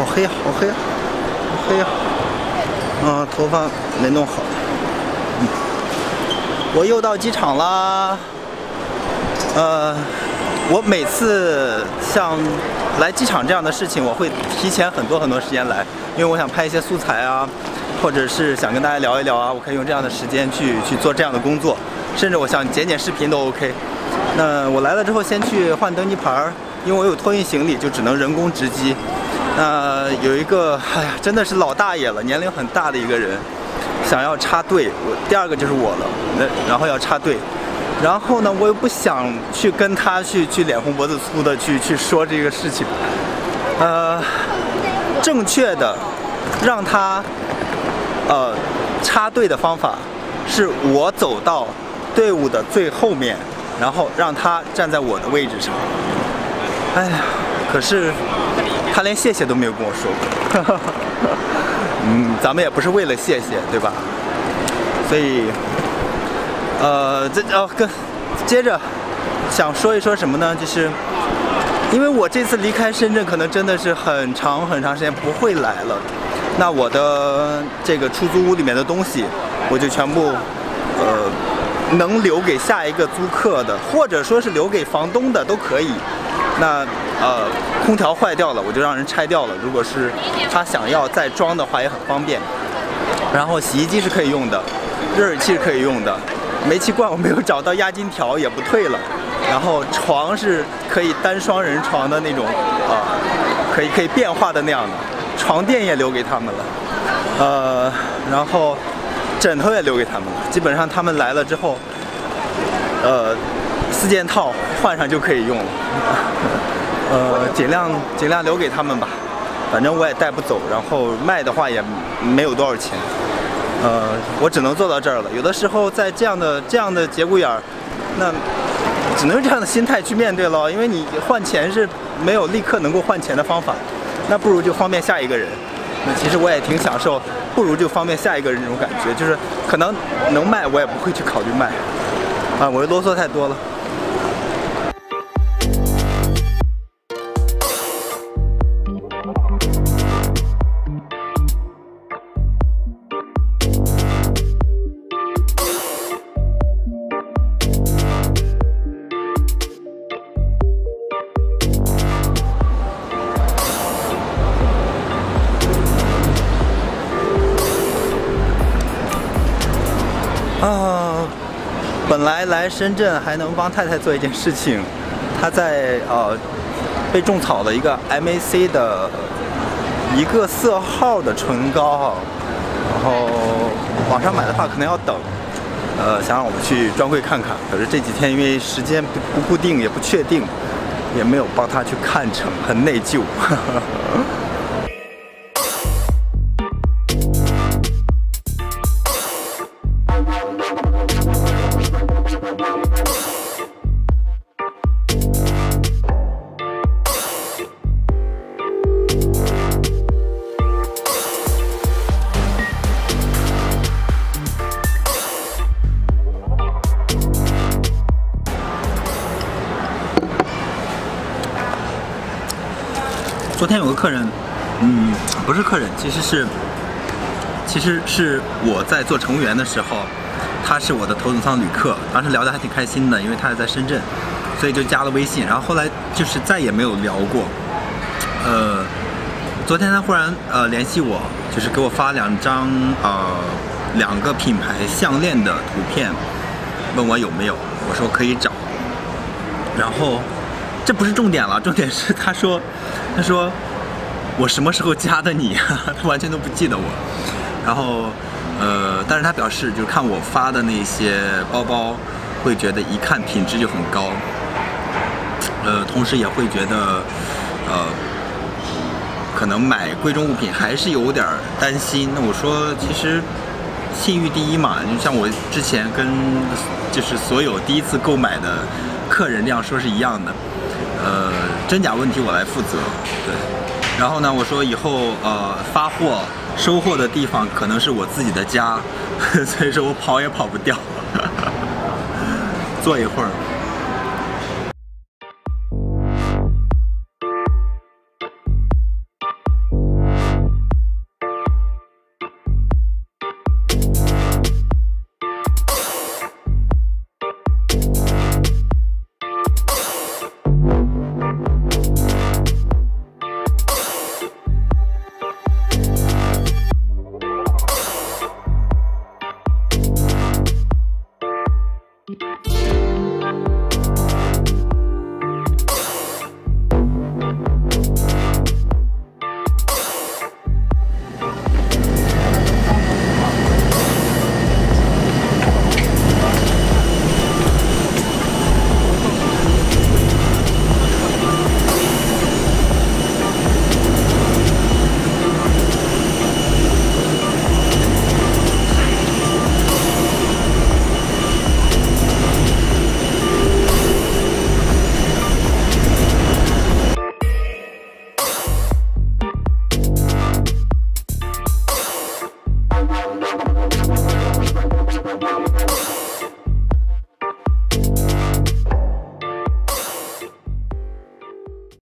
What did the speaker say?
好黑呀，好黑呀，好黑呀啊，头发没弄好。嗯，我又到机场啦。呃，我每次像来机场这样的事情，我会提前很多很多时间来，因为我想拍一些素材啊，或者是想跟大家聊一聊啊，我可以用这样的时间去去做这样的工作，甚至我想剪剪视频都 OK。那我来了之后，先去换登机牌，因为我有托运行李，就只能人工值机。那有一个，哎呀，真的是老大爷了，年龄很大的一个人，想要插队。我第二个就是我了，那然后要插队，然后呢，我又不想去跟他去去脸红脖子粗的去去说这个事情。呃，正确的让他呃插队的方法，是我走到队伍的最后面。然后让他站在我的位置上。哎呀，可是他连谢谢都没有跟我说过。嗯，咱们也不是为了谢谢，对吧？所以，呃，这哦跟接着想说一说什么呢？就是因为我这次离开深圳，可能真的是很长很长时间不会来了。那我的这个出租屋里面的东西，我就全部呃。能留给下一个租客的，或者说是留给房东的都可以。那呃，空调坏掉了，我就让人拆掉了。如果是他想要再装的话，也很方便。然后洗衣机是可以用的，热水器是可以用的，煤气罐我没有找到押金条也不退了。然后床是可以单双人床的那种啊，可以可以变化的那样的。床垫也留给他们了。呃，然后。枕头也留给他们了，基本上他们来了之后，呃，四件套换上就可以用了。呃，尽量尽量留给他们吧，反正我也带不走，然后卖的话也没有多少钱。呃，我只能做到这儿了。有的时候在这样的这样的节骨眼儿，那只能用这样的心态去面对了，因为你换钱是没有立刻能够换钱的方法，那不如就方便下一个人。那其实我也挺享受，不如就方便下一个人这种感觉，就是可能能卖我也不会去考虑卖，啊，我啰嗦太多了。啊本来来深圳还能帮太太做一件事情，她在呃被种草了一个 MAC 的一个色号的唇膏，然后网上买的话可能要等，呃想让我们去专柜看看，可是这几天因为时间不不固定也不确定，也没有帮她去看成，很内疚。昨天有个客人，嗯，不是客人，其实是，其实是我在做乘务员的时候，他是我的头等舱旅客，当时聊得还挺开心的，因为他在深圳，所以就加了微信，然后后来就是再也没有聊过。呃，昨天他忽然呃联系我，就是给我发两张呃两个品牌项链的图片，问我有没有，我说可以找，然后。这不是重点了，重点是他说，他说我什么时候加的你？他完全都不记得我。然后，呃，但是他表示就是看我发的那些包包，会觉得一看品质就很高。呃，同时也会觉得，呃，可能买贵重物品还是有点担心。那我说，其实信誉第一嘛，就像我之前跟就是所有第一次购买的客人这样说是一样的。呃，真假问题我来负责，对。然后呢，我说以后呃发货、收货的地方可能是我自己的家，所以说我跑也跑不掉。坐一会儿。